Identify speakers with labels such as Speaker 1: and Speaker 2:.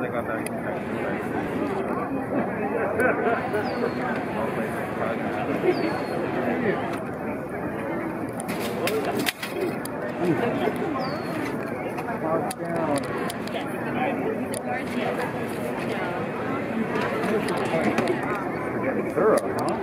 Speaker 1: they got that
Speaker 2: You're getting thorough, huh?